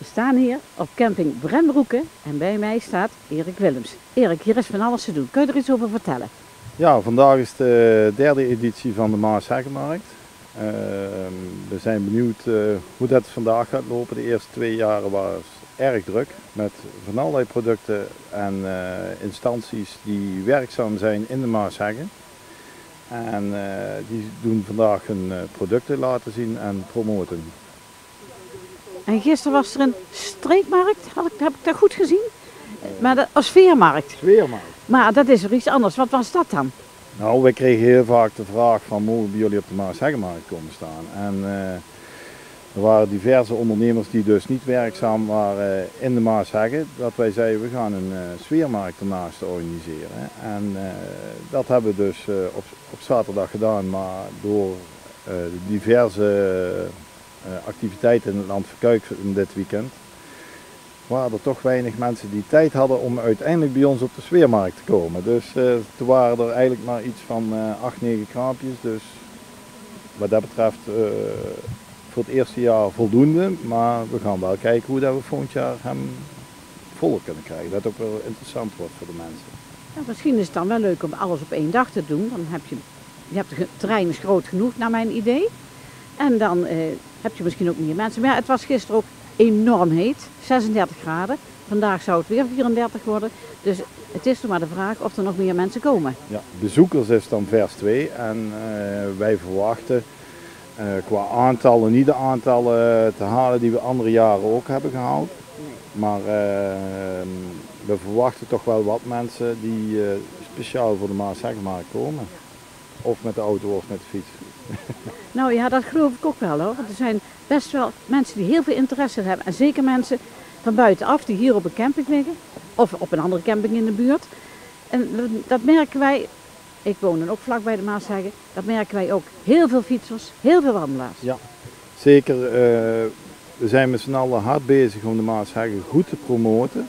We staan hier op camping Brembroeken en bij mij staat Erik Willems. Erik, hier is van alles te doen. Kun je er iets over vertellen? Ja, vandaag is de derde editie van de Maasheggenmarkt. Uh, we zijn benieuwd uh, hoe dat vandaag gaat lopen. De eerste twee jaren was erg druk met van allerlei producten en uh, instanties die werkzaam zijn in de Maasheggen. En die doen vandaag hun producten laten zien en promoten. En gisteren was er een streekmarkt, heb ik, heb ik dat goed gezien? Maar dat, als sfeermarkt. Sfeermarkt. Maar dat is er iets anders. Wat was dat dan? Nou, wij kregen heel vaak de vraag van mogen bij jullie op de Maasheggenmarkt komen staan. En uh, er waren diverse ondernemers die dus niet werkzaam waren in de Maasheggen. Dat wij zeiden we gaan een uh, sfeermarkt ernaast organiseren. En uh, dat hebben we dus op, op zaterdag gedaan. Maar door diverse activiteiten in het land Verkuik dit weekend waren er toch weinig mensen die tijd hadden om uiteindelijk bij ons op de sfeermarkt te komen. Dus uh, toen waren er eigenlijk maar iets van uh, 8, 9 kraampjes. Dus wat dat betreft voor het eerste jaar voldoende. Maar we gaan wel kijken hoe dat we volgend jaar hem vol kunnen krijgen. Dat ook wel interessant wordt voor de mensen. Misschien is het dan wel leuk om alles op één dag te doen. Dan heb je, je hebt het terrein is groot genoeg naar mijn idee. En dan eh, heb je misschien ook meer mensen. Maar ja, het was gisteren ook enorm heet, 36 graden. Vandaag zou het weer 34 worden. Dus het is nog maar de vraag of er nog meer mensen komen. Ja, bezoekers is dan vers 2 en uh, wij verwachten uh, qua aantallen niet de aantallen te halen die we andere jaren ook hebben gehaald. Nee. Maar uh, we verwachten toch wel wat mensen die speciaal voor de Maasheggenmarkt komen. Of met de auto of met de fiets. Nou ja, dat geloof ik ook wel hoor. Want er zijn best wel mensen die heel veel interesse hebben. En zeker mensen van buitenaf die hier op een camping liggen. Of op een andere camping in de buurt. En dat merken wij, ik woon dan ook vlak bij de Maasheggen. Dat merken wij ook. Heel veel fietsers, heel veel wandelaars. Ja, zeker. Uh, we zijn met z'n allen hard bezig om de Maasheggen goed te promoten.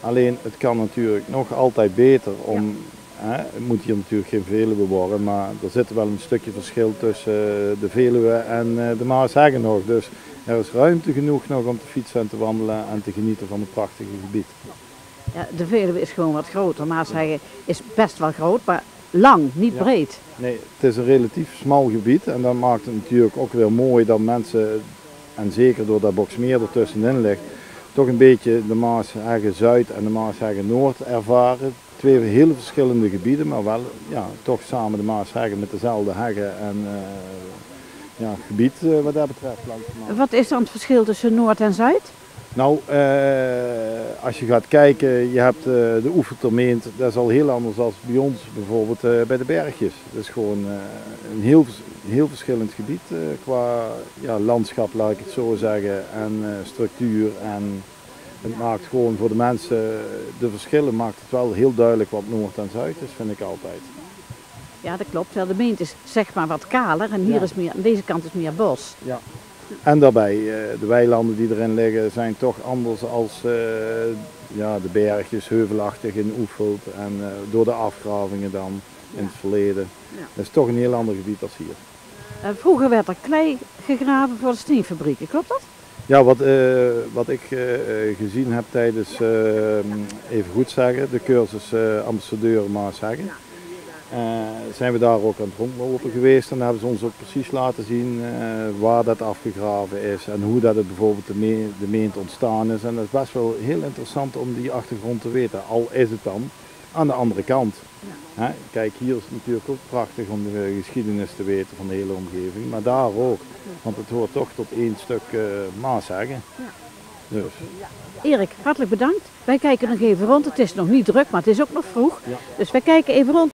Alleen het kan natuurlijk nog altijd beter om... Ja het moet hier natuurlijk geen Veluwe worden, maar er zit wel een stukje verschil tussen eh, de Veluwe en eh, de Maasheggen nog. Dus er is ruimte genoeg nog om te fietsen en te wandelen en te genieten van het prachtige gebied. Ja, de Veluwe is gewoon wat groter. Maasheggen is best wel groot, maar lang, niet ja. breed. Nee, het is een relatief smal gebied en dat maakt het natuurlijk ook weer mooi dat mensen, en zeker doordat Boksmeer ertussenin ligt, toch een beetje de Maasheggen Zuid en de Maasheggen Noord ervaren twee hele verschillende gebieden, maar wel ja, toch samen de Maasheggen met dezelfde heggen en uh, ja, gebied uh, wat dat betreft. Wat is dan het verschil tussen Noord en Zuid? Nou, uh, als je gaat kijken, je hebt de oevertermeent, dat is al heel anders dan bij ons bijvoorbeeld bij de bergjes. Dat is gewoon een heel, heel verschillend gebied qua ja, landschap, laat ik het zo zeggen, en structuur en het maakt gewoon voor de mensen, de verschillen maakt het wel heel duidelijk wat Noord en Zuid is, vind ik altijd. Ja, dat klopt. Wel, de meent is zeg maar wat kaler en hier ja. is meer, aan deze kant is meer bos. Ja. En daarbij, de weilanden die erin liggen zijn toch anders als ja, de bergjes, heuvelachtig in Oefeld en door de afgravingen dan in het verleden. Ja. Dat is toch een heel ander gebied als hier. vroeger werd er klei gegraven voor de steenfabrieken, klopt dat? Ja, wat, uh, wat ik uh, gezien heb tijdens, even goed zeggen, de cursus ambassadeur Maasheggen. zijn we daar ook aan het rondlopen geweest en hebben ze ons ook precies laten zien waar dat afgegraven is en hoe dat het bijvoorbeeld de, me de meent ontstaan is. En dat is best wel heel interessant om die achtergrond te weten, al is het dan aan de andere kant. Ja. Kijk, hier is het natuurlijk ook prachtig om de geschiedenis te weten van de hele omgeving, maar daar ook. Want het hoort toch tot één stuk uh, Maasheggen. Ja. Dus. Erik, hartelijk bedankt. Wij kijken nog even rond. Het is nog niet druk, maar het is ook nog vroeg. Dus wij kijken even rond.